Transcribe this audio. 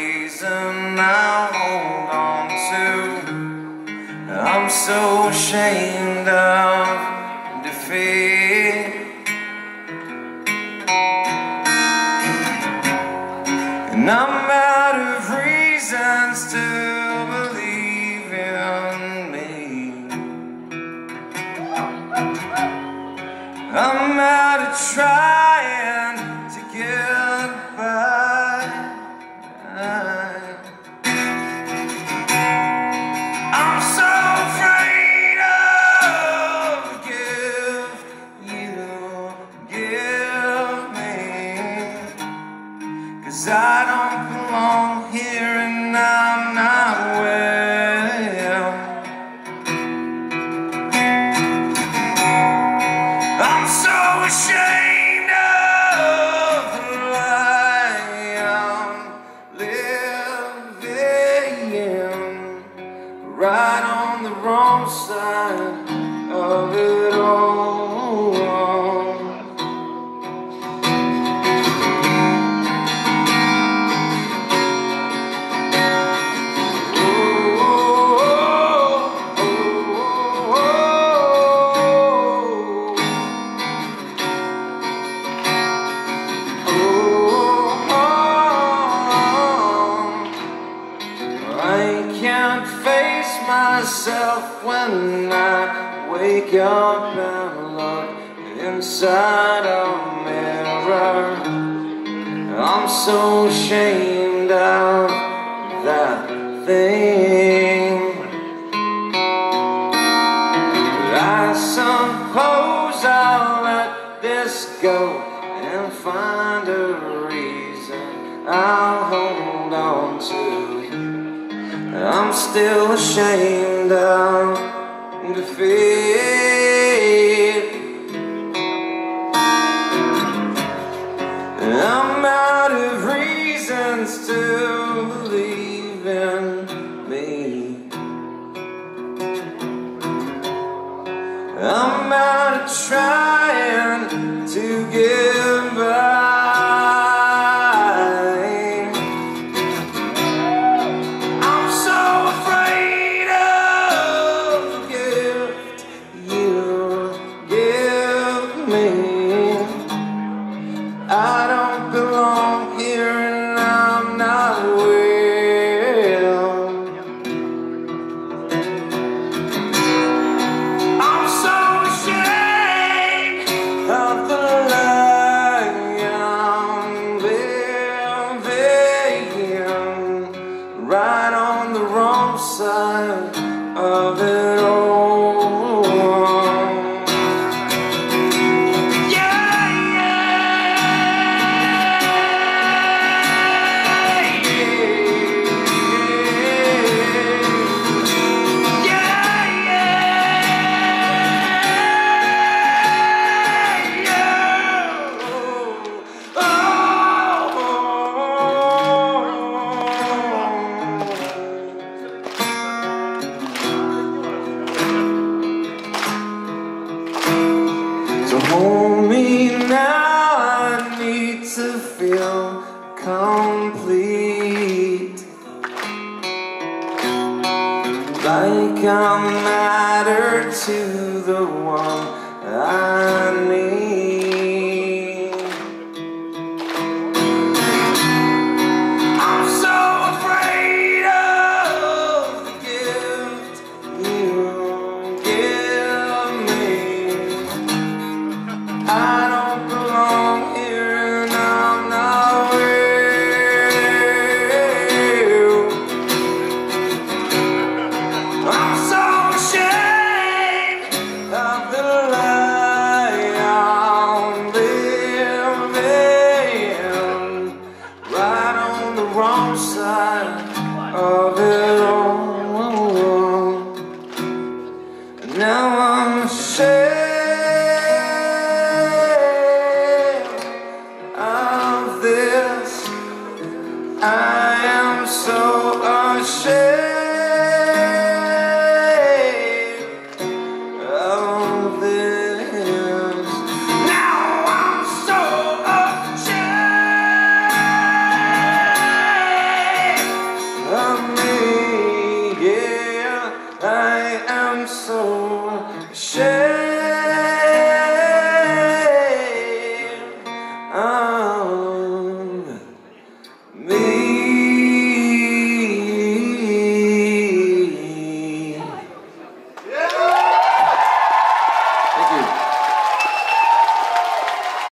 reason I'll hold on to. I'm so ashamed of defeat. And I'm out of reasons to believe in me. I'm out of trying Cause I don't belong here and I'm not well. I'm so ashamed when I wake up and look inside a mirror. I'm so ashamed of that thing. I suppose I'll let this go and find a reason I'll hold on to. I'm still ashamed of defeat. I'm out of reasons to believe in me. I'm out of trying to get So hold me now, I need to feel complete. Like I matter to the one I need. Of